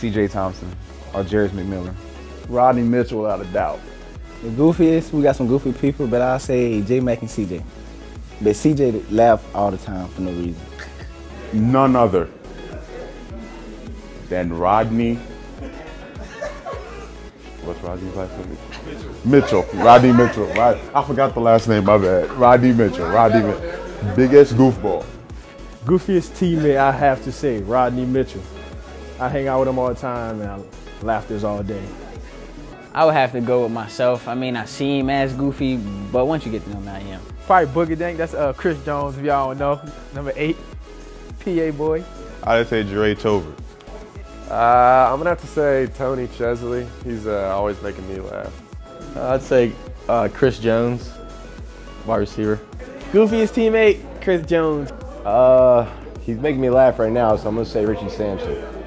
C.J. Thompson or Jarius McMillan. Rodney Mitchell, without a doubt. The goofiest, we got some goofy people, but I'll say J Mac and CJ. But CJ laugh all the time for no reason. None other than Rodney. What's Rodney's last name? Mitchell. Rodney Mitchell. Right. I forgot the last name, my bad. Rodney Mitchell. Rodney Mitchell. Biggest goofball. Goofiest teammate, I have to say, Rodney Mitchell. I hang out with him all the time and I laughers all day. I would have to go with myself. I mean, I seem as goofy, but once you get to know him, I am. Probably Boogie Dank. That's uh, Chris Jones, if y'all don't know. Number eight, PA boy. I'd say Dre Tover. Uh, I'm gonna have to say Tony Chesley. He's uh, always making me laugh. I'd say uh, Chris Jones, wide receiver. Goofiest teammate, Chris Jones. Uh, he's making me laugh right now, so I'm gonna say Richie Sampson.